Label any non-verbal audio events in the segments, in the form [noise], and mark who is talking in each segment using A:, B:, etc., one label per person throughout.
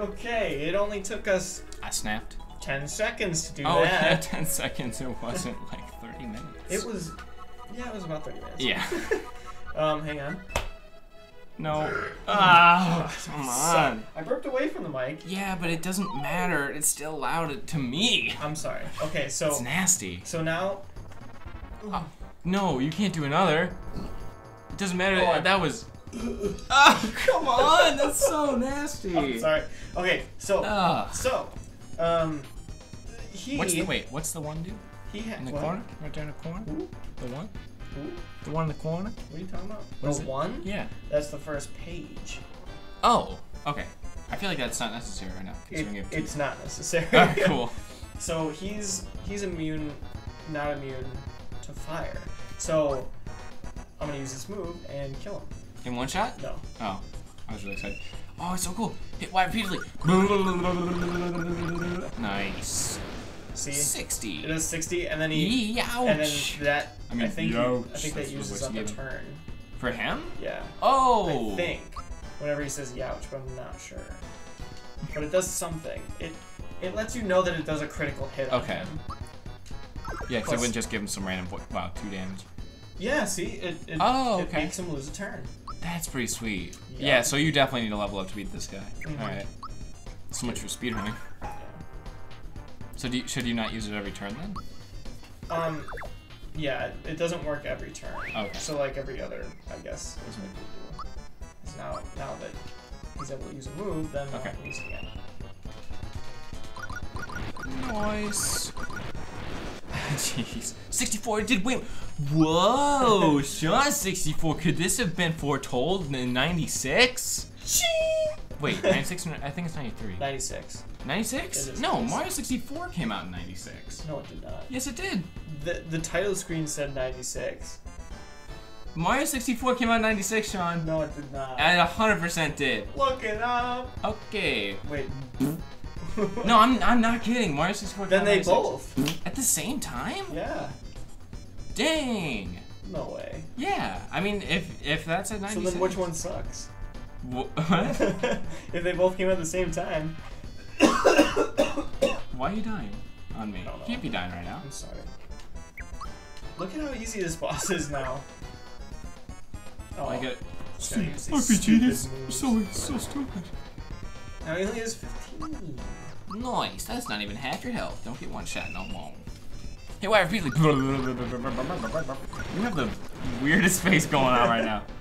A: Okay, it only took us
B: I snapped.
A: 10 seconds to do
B: Oh,
A: that.
B: yeah, [laughs] 10 seconds. It wasn't like 30 minutes.
A: It was, yeah, it was about 30 minutes.
B: Yeah. [laughs]
A: Um, hang on.
B: No. Ah, come on.
A: I burped away from the mic.
B: Yeah, but it doesn't matter. It's still loud to me.
A: I'm sorry. Okay, so
B: It's nasty.
A: so now
B: Oh, no, you can't do another. It doesn't matter.
A: Oh,
B: that was. Oh, [laughs] come on. That's so nasty.
A: oh, sorry. Okay, so
B: Ah.
A: so um he
B: What's the wait? What's the one do
A: he had
B: in the
A: what?
B: corner? Right there in the corner.
A: Who?
B: The one.
A: Who?
B: The one in the corner.
A: What are you talking about?
B: What is
A: the
B: it?
A: one?
B: Yeah.
A: That's the first page.
B: Oh. Okay. I feel like that's not necessary right now.
A: It,
B: Considering you have two.
A: it's not necessary.
B: Alright, [laughs] cool.
A: So he's he's immune, not immune to fire. So I'm gonna use this move and kill him.
B: In one shot?
A: No.
B: Oh, I was really excited. Oh, it's so cool. Hit Y repeatedly. Nice.
A: See,
B: 60.
A: it is 60, and then he
B: Ouch.
A: and then that
B: I mean,
A: think he- I think that uses up a turn.
B: For him?
A: Yeah.
B: Oh.
A: I think. Whenever he says youch, but I'm not sure. But it does something. It it lets you know that it does a critical hit.
B: Okay.
A: him.
B: Yeah, because I wouldn't just give him some random. Wow, two damage.
A: Yeah. See, it it,
B: Oh,
A: it
B: okay.
A: makes him lose a turn.
B: That's pretty sweet.
A: Yeah.
B: Yeah, so you definitely need to level up to beat this guy.
A: Mhm.
B: Alright. So much for speedrunning. So do you, should you not use it every turn then?
A: Um, yeah, it, doesn't work every turn.
B: Okay.
A: So like every other, I guess, is what you do. 'Cause now, now that he's able to use a move, then
B: Okay.
A: I can use it again.
B: Nice. [laughs] Jeez. 64 did win. Whoa, [laughs] Sean 64. Could this have been foretold in 96? Wait, 96? I think it's 93.
A: 96.
B: 96? No,
A: 96.
B: Mario 64 came out in 96.
A: No, it did not.
B: Yes, it did.
A: The the title screen said 96.
B: Mario 64 came out in 96, Sean.
A: No, it did not.
B: And 100% did.
A: Look it up.
B: Okay.
A: Wait. [laughs]
B: No, I'm, I'm not kidding. Mario 64 came
A: Then they
B: in 96.
A: both.
B: At the same time?
A: Yeah.
B: Dang.
A: No way.
B: Yeah. I mean, if if that's at
A: So
B: 96.
A: then which one sucks? [laughs]
B: What? [laughs]
A: if they both came out at the same time. [coughs]
B: Why are you dying on me?
A: I don't know.
B: You can't be dying right now.
A: I'm sorry. Look at how easy this boss is now. Oh,
B: I get
A: just gotta use stupid
B: so stupid.
A: Now he only has 15.
B: Nice. That's not even half your health. Don't get one shot no more. Hey, why repeatedly? [laughs] You have the weirdest face going on right now. [laughs]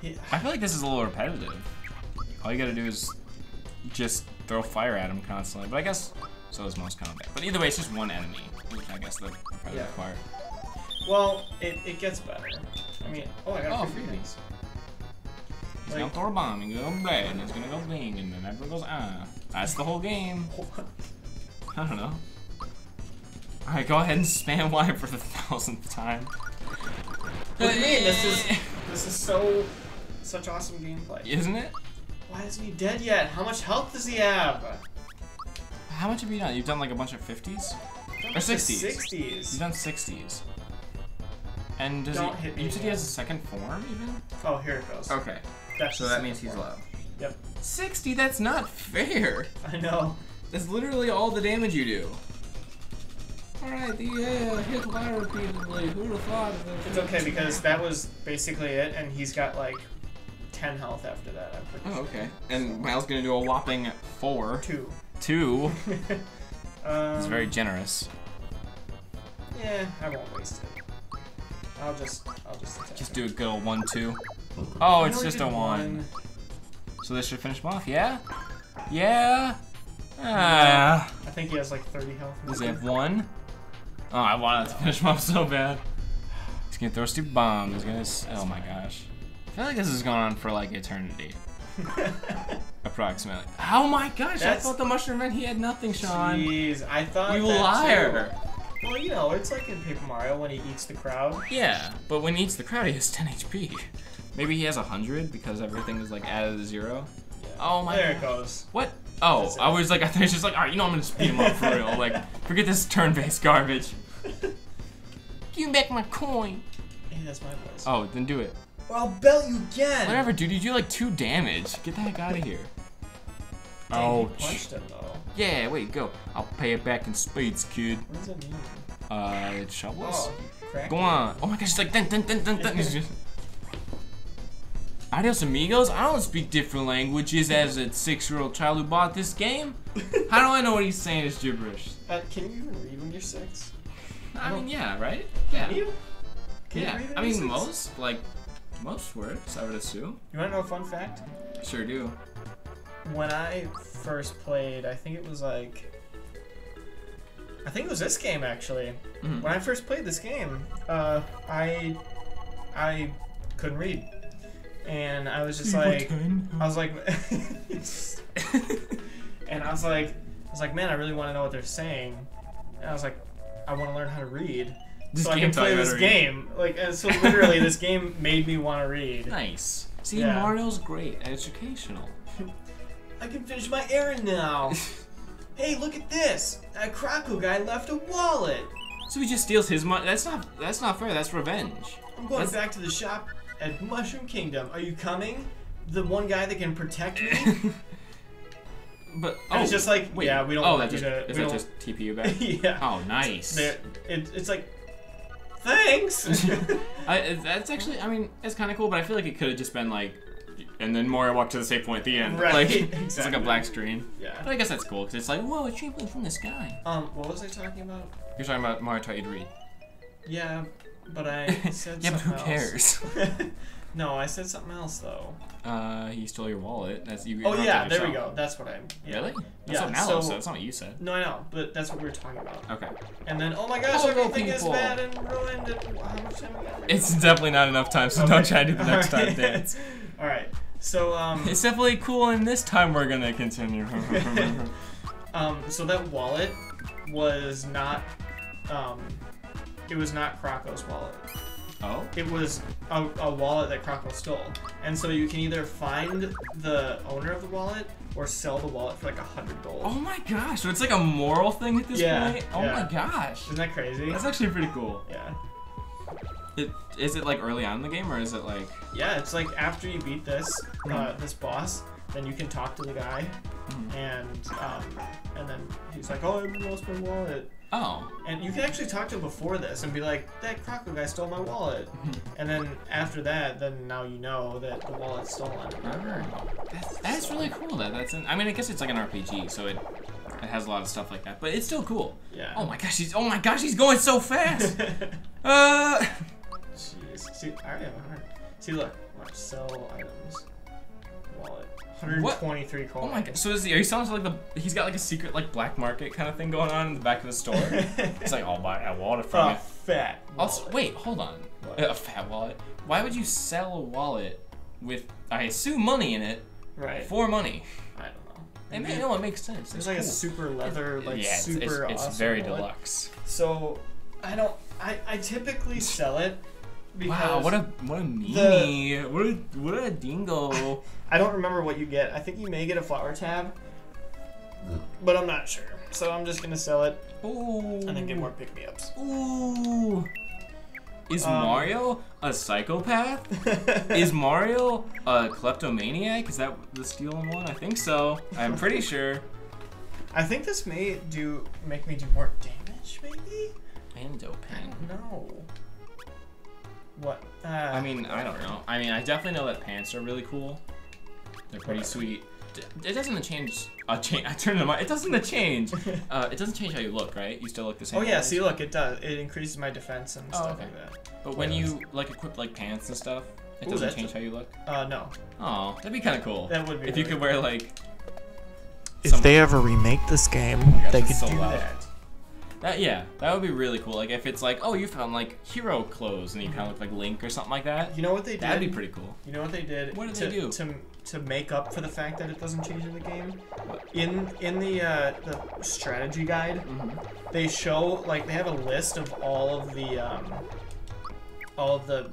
A: Yeah.
B: I feel like this is a little repetitive. All you gotta do is just throw fire at him constantly. But I guess so is most combat. But either way, it's just one enemy, I guess the repetitive
A: Yeah.
B: fire.
A: Well, it, it gets better. I mean, oh, I got
B: Oh,
A: a few
B: freebie.
A: Like-
B: gonna throw a bomb and go bang, and it's gonna go bing, and then everyone goes ah. That's the whole game. I don't know. Alright, go ahead and spam [laughs] Y for the thousandth time.
A: What do you mean? This is [laughs] this is so such awesome gameplay.
B: Isn't it?
A: Why isn't he dead yet? How much health does he have?
B: How much have you done? You've done like a bunch of 50s? Or 60s?
A: 60s.
B: You've done 60s. And does
A: Don't
B: he,
A: hit me
B: you said he has a second form even?
A: Oh, here it goes.
B: Okay.
A: That's
B: So that means he's
A: one.
B: low.
A: Yep.
B: 60? That's not fair.
A: I know.
B: That's literally all the damage you do. Alright, the uh, hit Y repeatedly. Who'd have thought of it?
A: It's okay because that was basically it, and he's got like 10 health after that. I'm pretty
B: Oh,
A: sure.
B: okay. And Miles gonna do a whopping four.
A: Two.
B: Two. [laughs]
A: um,
B: It's very generous.
A: Yeah, I won't waste it. I'll just, I'll just attack.
B: Just do a good old one, two. Oh, it's just a
A: did
B: one. So this should finish him off, yeah? Yeah? Ah.
A: I think he has like 30 health.
B: Does he have one? Oh, I wanted to [laughs] finish him off so bad. He's gonna throw a stupid bomb. He's gonna. Oh my gosh. I feel like this has gone on for like eternity. [laughs] Approximately. Oh my gosh,
A: That's-
B: I thought the mushroom meant he had nothing, Sean.
A: Jeez, I thought
B: You liar.
A: Too. Well, you know, it's like in Paper Mario when he eats the crowd.
B: Yeah, but when he eats the crowd, he has 10 HP. Maybe he has a 100 because everything is like added to zero.
A: Yeah.
B: Oh my
A: There
B: God.
A: it goes.
B: What? Oh, I was like, I thought he was just like, alright, you know I'm gonna speed him up for real. Like, [laughs] forget this turn-based garbage. [laughs] Give me back my coin.
A: Hey, that's my voice.
B: Oh, then do it.
A: Well, I'll belt you again.
B: Whatever, dude. You do like two damage. Get the heck out of here.
A: Dang,
B: Oh,
A: you punched him though.
B: Yeah, wait, go. I'll pay it back in spades, kid.
A: What does that mean?
B: Uh, it's shovels?
A: Oh.
B: Go on. Oh my gosh, it's like dun dun dun dun dun. [laughs] Adios amigos. I don't speak different languages as a six-year-old child who bought this game. [laughs] How do I know what he's saying is gibberish?
A: Uh, can you even read when you're six?
B: I mean, yeah, right?
A: Can you? Can
B: Yeah.
A: you read
B: I mean, most like most words, I would assume.
A: You wanna know a fun fact?
B: Sure do.
A: When I first played, I think it was like. I think it was this game actually.
B: Mhm.
A: When I first played this game, uh, I I couldn't read, and I was just like, I was like, [laughs] and I was like, I was like, man, I really want to know what they're saying, and I was like, I want to learn how to read,
B: This
A: so I can play this game. Like, and so literally, this game made me want to read.
B: Nice. See,
A: Yeah.
B: Mario's great, educational.
A: I can finish my errand now. [laughs] hey, look at this! That Croco guy left a wallet.
B: So he just steals his money. That's not. That's not fair. That's revenge.
A: I'm going
B: That's-
A: back to the shop at Mushroom Kingdom. Are you coming? The one guy that can protect me? [laughs]
B: But
A: And
B: oh,
A: it's just like,
B: wait.
A: yeah, we don't
B: Oh,
A: want
B: that just
A: to-
B: is that just TPU back? [laughs]
A: yeah.
B: Oh, nice.
A: It, it's like, thanks. [laughs]
B: I, that's actually. I mean, it's kind of cool, but I feel like it could have just been like, and then Mario walked to the safe point at the end.
A: Right,
B: Like it's like a black screen.
A: yeah.
B: But I guess that's cool because it's like, whoa, a trampoline from the sky.
A: Um, what was I talking about?
B: You're talking about Mario taught you to read.
A: Yeah, but I [laughs] said
B: yeah, but who
A: something else.
B: cares? [laughs]
A: no, I said something else though.
B: Uh, he stole your wallet. That's you.
A: Oh yeah, there we go. That's what I. Yeah.
B: Really? That's
A: Yeah,
B: what Mallow
A: so-
B: said. That's not what you said.
A: No, I know, but that's what we were talking about.
B: Okay.
A: And then, oh my gosh,
B: Oh,
A: everything is bad and ruined. And how much time we got?
B: It's definitely not enough time, so don't try to do the next time [laughs] dance.
A: All right. So um,
B: It's definitely cool, and this time we're gonna continue.
A: um, so that wallet was not, um, it was not Croco's wallet.
B: oh.
A: It was a, a wallet that Croco stole, and so you can either find the owner of the wallet or sell the wallet for like a hundred gold.
B: Oh my gosh! So it's like a moral thing at this
A: Yeah,
B: point. Oh
A: yeah.
B: my gosh!
A: Isn't that crazy?
B: That's actually pretty cool.
A: yeah.
B: It, is it like early on in the game, or is it like?
A: Yeah, it's like after you beat this uh,
B: Mhm.
A: this boss, then you can talk to the guy,
B: Mhm.
A: and um, and then he's like, "Oh, I lost my wallet,"
B: Oh.
A: and you can actually talk to him before this and be like, "That Croco guy stole my wallet,"
B: Mhm.
A: and then after that, then now you know that the wallet's stolen.
B: That's, that's really cool. That that's. An, I mean, I guess it's like an RPG, so it it has a lot of stuff like that, but it's still cool.
A: Yeah.
B: Oh my gosh! He's oh my gosh! He's going so fast. [laughs] uh.
A: Jeez. See, I already have a hundred. See, look. Watch. Sell items. Wallet. 123 coins.
B: Oh my god! So is he? Are you selling to like the? He's got like a secret like black market kind of thing going on in the back of the store. [laughs] It's like I'll buy a wallet from
A: A
B: you.
A: fat.
B: Also, wait, hold on.
A: What?
B: A fat wallet. Why would you sell a wallet with I assume money in it
A: Right.
B: for money?
A: I don't know.
B: It may, no, it makes sense.
A: It's
B: It's
A: like a super leather, like
B: yeah, it's,
A: super
B: it's, it's
A: awesome
B: very
A: wallet.
B: deluxe.
A: So, I don't. I, I typically sell it
B: Wow, what a what a meanie! what a what a dingo! [laughs]
A: I don't remember what you get. I think you may get a flower tab, but I'm not sure. So I'm just gonna sell it
B: Ooh.
A: and then get more pick me ups.
B: Ooh. Is
A: Um,
B: Mario a psychopath? [laughs] Is Mario a kleptomaniac? Is that the stealing one? I think so. I'm pretty sure.
A: I think this may do make me do more damage, maybe.
B: Endo
A: I
B: pen.
A: know. What? Uh,
B: I mean, I don't know. I mean, I definitely know that pants are really cool. They're pretty
A: Whatever.
B: sweet. D- It doesn't change. Uh, [laughs] cha- I turned them on. It doesn't [laughs] change. Uh, it doesn't change how you look, right? You still look the same.
A: Oh yeah, see, look, it does. It increases my defense and
B: Oh,
A: stuff
B: okay.
A: like that.
B: But when
A: Yeah.
B: you like equip like pants and stuff, it
A: Ooh,
B: doesn't
A: that's
B: change how you look.
A: Uh, no,
B: Oh, that'd be kind of cool.
A: that would be.
B: if you
A: really
B: could wear like
A: If they ever remake this game,
B: gosh,
A: they could
B: so
A: do
B: loud.
A: that.
B: That, yeah, that would be really cool. Like if it's like, oh, you found like hero clothes and you kind of look like Link or something like that.
A: You know what they did?
B: That'd be pretty cool.
A: You know what they did?
B: What did
A: to,
B: they do?
A: to to make up for the fact that it doesn't change in the game?
B: What?
A: In in the uh, the strategy guide,
B: hmm
A: they show like they have a list of all of the um, all of the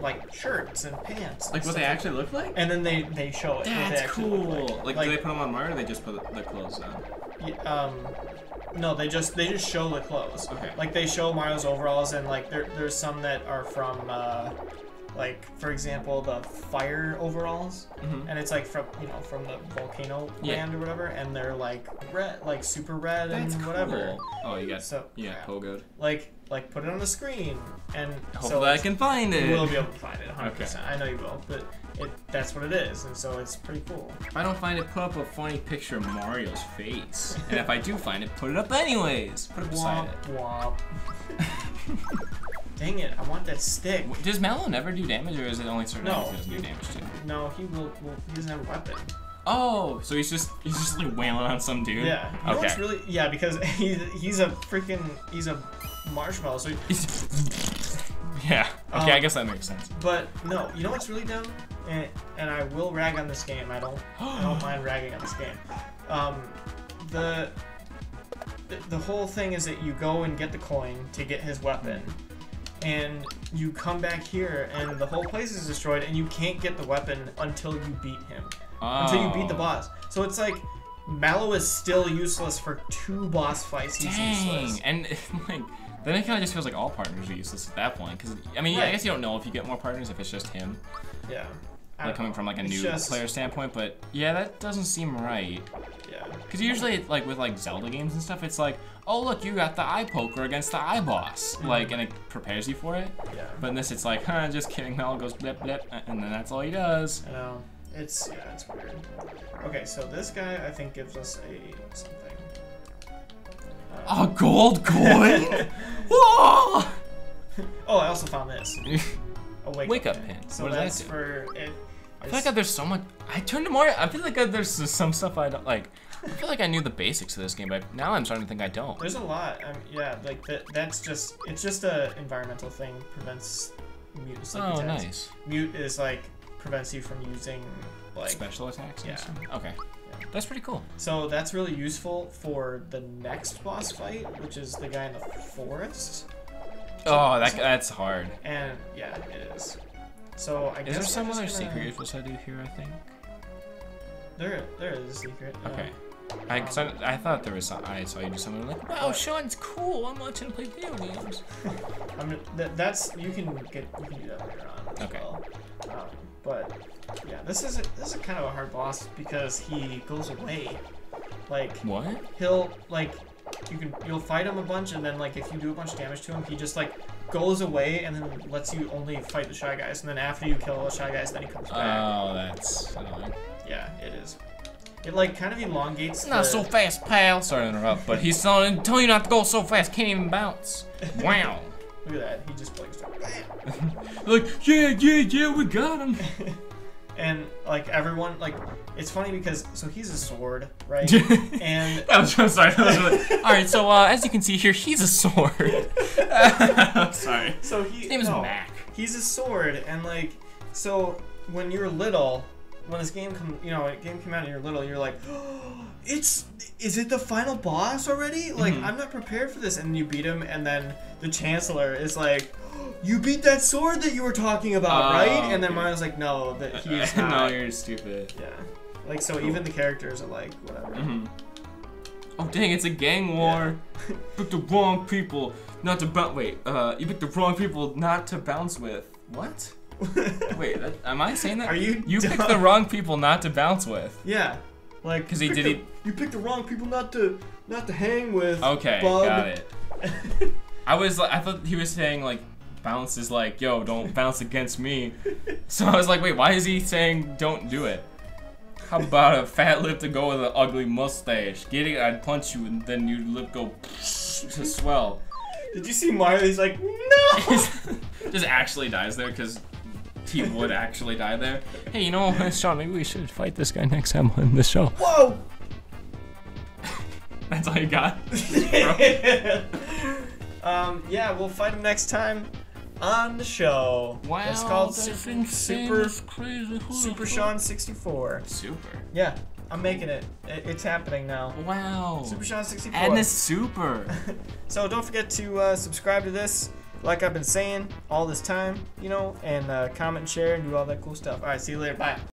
A: like shirts and pants. and
B: Like what
A: stuff
B: they actually look like.
A: And then they they show it. what
B: That's cool.
A: Like,
B: Like, do they put them on Mario or they just put the, the clothes on?
A: y- um, no, they just they just show the clothes.
B: Okay.
A: Like they show Mario's overalls and like there there's some that are from uh, like for example, the fire overalls,
B: Mhm.
A: and it's like from you know from the volcano
B: Yeah.
A: land or whatever, and they're like red, like super red
B: That's
A: and whatever.
B: cool. Oh, you got
A: So
B: yeah, pogoed.
A: like like put it on the screen, and
B: Hopefully
A: so
B: I can find it.
A: you will be able to find it 100%. I know you will, but it that's what it is, and so it's pretty cool.
B: If I don't find it, put up a funny picture of Mario's face. and if I do find it, put it up anyways. [laughs] Put it beside
A: Womp
B: it.
A: womp. [laughs] Dang it! I want that stick.
B: Does Mallow never do damage, or is it only certain
A: No.
B: enemies he doesn't do damage to?
A: No, he will. will he doesn't have a weapon.
B: Oh, so he's just he's just like wailing on some dude.
A: Yeah. You
B: Okay.
A: really yeah because [laughs] he's he's a freaking he's a marshmallow. So, [laughs]
B: yeah. Okay, I
A: Um,
B: guess that makes sense.
A: but no, you know what's really dumb, and and I will rag on this game. I don't I don't [gasps] mind ragging on this game. Um, the- the whole thing is that you go and get the coin to get his weapon. And you come back here, and the whole place is destroyed, and you can't get the weapon until you beat him. until you beat the
B: Oh.
A: boss. So it's like Mallow is still useless for two boss fights. He's
B: Dang,
A: useless.
B: and [laughs] like then it kind of just feels like all partners are useless at that point. Because I mean, yeah, I guess you don't know if you get more partners if it's just him,
A: Yeah.
B: Like coming
A: know.
B: from like a
A: It's
B: new
A: just-
B: player standpoint. But yeah, that doesn't seem right.
A: Yeah.
B: Because usually, like with like Zelda games and stuff, it's like, oh look, you got the eye poker against the eye boss, like, and it prepares you for it.
A: Yeah.
B: But in this, it's like, huh, just kidding. Mel goes blip blip, and then that's all he does.
A: I know. It's yeah, it's weird. Okay, so this guy I think gives us a something. Uh,
B: A gold coin. [laughs] Whoa!
A: oh, I also found this. [laughs] A wake,
B: Wake up
A: pin.
B: pin.
A: So
B: What does that
A: that's
B: do?
A: for it.
B: I feel like there's so much. I turned to Mario. I feel like there's some stuff I don't like. I feel like I knew the basics of this game, but now I'm starting to think I don't.
A: There's a lot. Um, yeah, like that. That's just. It's just a environmental thing. Prevents mute. Like
B: Oh,
A: attacks.
B: nice.
A: Mute is like prevents you from using like
B: Special attacks.
A: Yeah.
B: Okay.
A: Yeah.
B: That's pretty cool.
A: So that's really useful for the next boss fight, which is the guy in the forest.
B: Oh, that that's hard.
A: And yeah, it is. So I
B: Is
A: guess
B: there some other
A: gonna-
B: secret you're supposed to do here? I think.
A: There, there is a secret. yeah.
B: Okay. I, 'cause I, I thought there was some, I saw you do something like, wow? Sean's cool. I'm watching him play video games. [laughs]
A: I'm, that, that's you can get you can do that later on. As
B: Okay.
A: Well. Um, but yeah, this is a, this is kind of a hard boss because he goes away. Like
B: What?
A: he'll like you can you'll fight him a bunch and then like if you do a bunch of damage to him he just like goes away and then lets you only fight the shy guys and then after you kill all the shy guys then he comes back
B: Oh, that's annoying.
A: yeah it is it like kind of elongates
B: Not
A: the,
B: so fast, pal. Sorry to interrupt, but he's telling, telling you not to go so fast. Can't even bounce. [laughs] Wow.
A: look at that he just bam. [laughs]
B: like, yeah, yeah, yeah, we got him. [laughs]
A: and like everyone like it's funny because so he's a sword right and
B: I'm so sorry. Was really... All right, so uh, as you can see here, he's a sword. I'm sorry.
A: so he
B: His name is
A: no,
B: Mack.
A: he's a sword and like so when you're little when this game come you know a game came out and you're little you're like [gasps] it's is it the final boss already like
B: Mhm.
A: i'm not prepared for this and you beat him and then the chancellor is like [gasps] you beat that sword that you were talking about
B: Oh,
A: right and then
B: okay.
A: Mario's like no that he's [laughs]
B: no, you're stupid.
A: yeah like so even the characters are like whatever
B: hmm Oh dang, it's a gang war. [laughs] Pick the wrong people not to bounce. Wait, uh, you picked the wrong people not to bounce with. What? Wait, that, am I saying that?
A: Are you
B: You picked the wrong people not to bounce with.
A: yeah like
B: 'Cause he
A: you
B: did
A: picked
B: he-
A: the- you picked the wrong people not to not to hang with
B: Okay,
A: bug.
B: got it. [laughs] I was like, I thought he was saying like, bounce is like, yo, don't [laughs] bounce against me. So I was like, wait, why is he saying don't do it? How about a fat lip to go with an ugly mustache? Get it, I'd punch you and then your lip go to swell.
A: Did you see Mario? He's like, no. [laughs]
B: Just actually dies there because he would actually die there. Hey, you know, [laughs] Sean, maybe we should fight this guy next time on the show.
A: Whoa. [laughs]
B: That's all you got? [laughs]
A: um, yeah, we'll fight him next time on the show.
B: Wow,
A: It's called Super Super
B: crazy. Who
A: Super Sean 64.
B: Super.
A: Yeah, I'm making it. it it's happening now.
B: Wow.
A: Super Sean 64.
B: And a super.
A: So don't forget to uh, subscribe to this, like I've been saying all this time, you know, and uh, comment share and do all that cool stuff. All right, see you later. Bye.